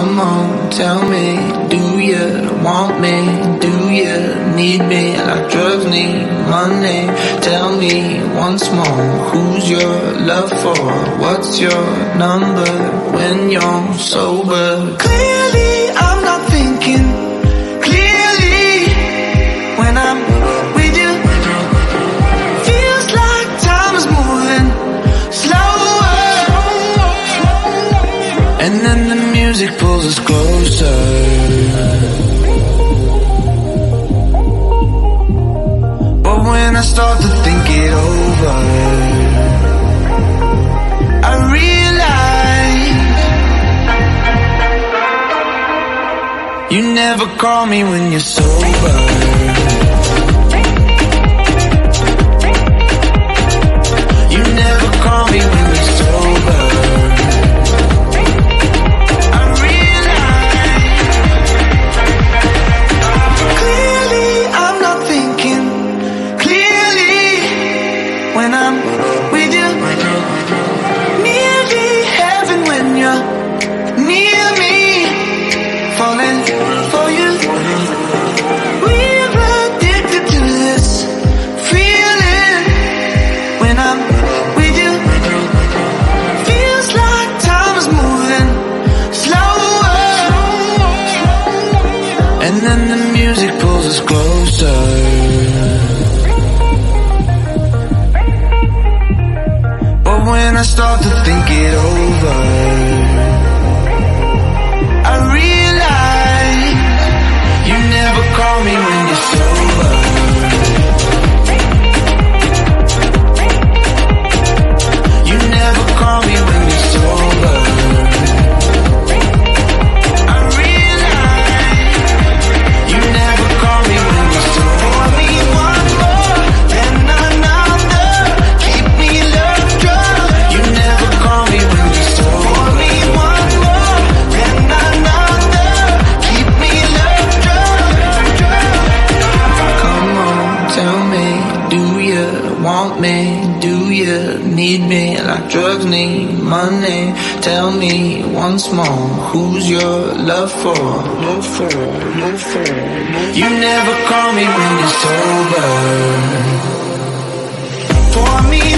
Come on, tell me, do you want me? Do you need me like drugs need money? Tell me once more, who's your love for? What's your number when you're sober? Clearly, I'm music pulls us closer. But when I start to think it over, I realize you never call me when you're sober. When I start to think it over, need me like drugs need money? Tell me once more, who's your love for? Love for, love for. You never call me when you're sober. For me